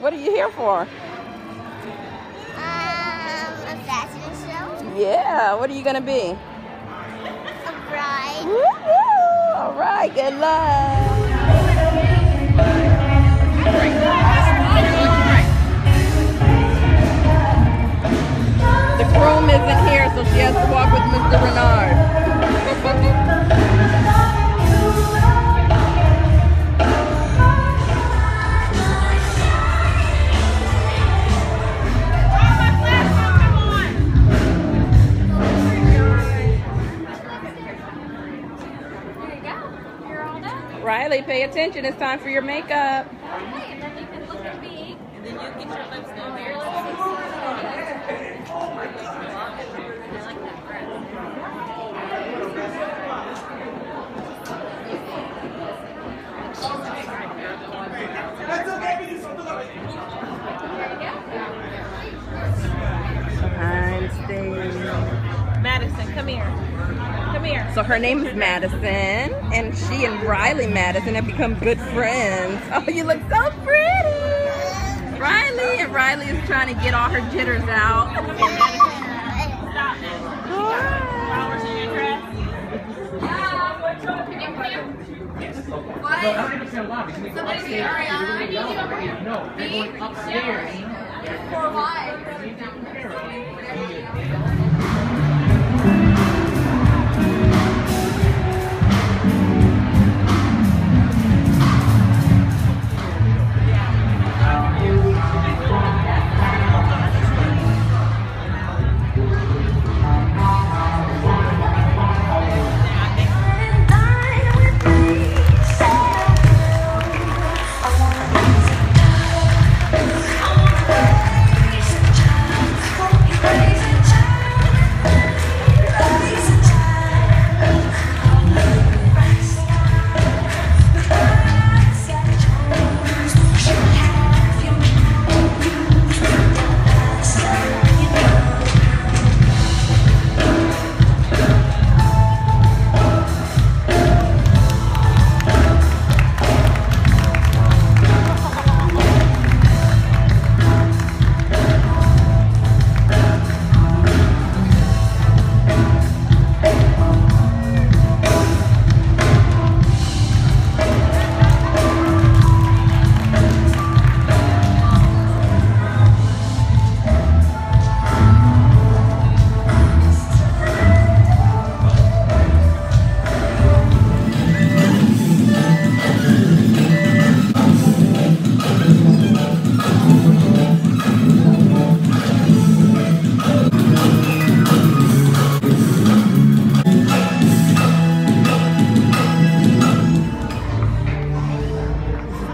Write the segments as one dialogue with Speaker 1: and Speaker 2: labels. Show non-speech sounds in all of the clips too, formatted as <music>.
Speaker 1: What are you here for?
Speaker 2: Um, a fashion show,
Speaker 1: Yeah, what are you gonna be?
Speaker 2: a bride.
Speaker 1: Woo-hoo! All right, good luck. Riley, pay attention. It's time for your makeup. Behind stage.
Speaker 3: Madison, come here. Come here.
Speaker 1: So her name is Madison, and she and Riley Madison have become good friends. Oh, you look so pretty! Riley, and Riley is trying to get all her jitters out.
Speaker 3: Stop it. Flowers in your dress.
Speaker 4: No, they're going upstairs.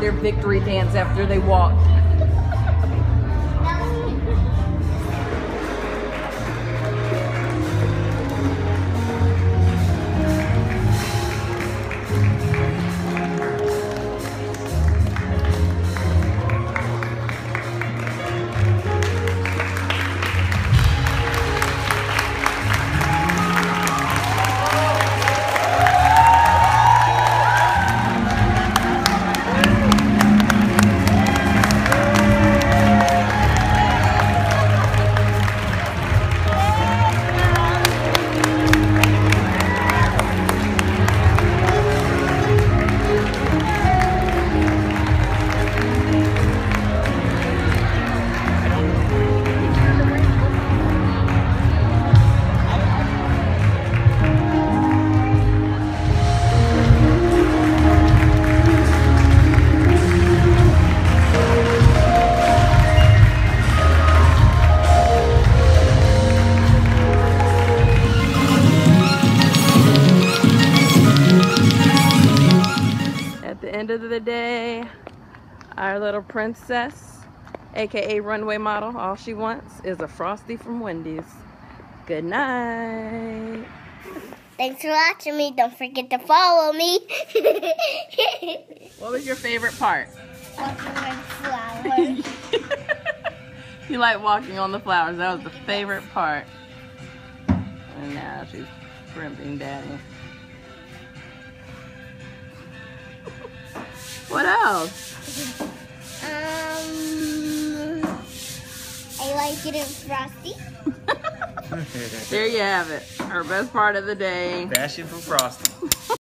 Speaker 1: Their victory dance after they walk. Our little princess, aka runway model, all she wants is a frosty from Wendy's. Good night.
Speaker 2: Thanks for watching me. Don't forget to follow me.
Speaker 1: What was your favorite part?
Speaker 2: Walking on flowers. <laughs>
Speaker 1: you like walking on the flowers. That was the favorite part. And now she's primping daddy. Else?
Speaker 2: Um, I like it in frosty. <laughs>
Speaker 1: There you have it. Our best part of the day.
Speaker 5: Fashion from Frosty.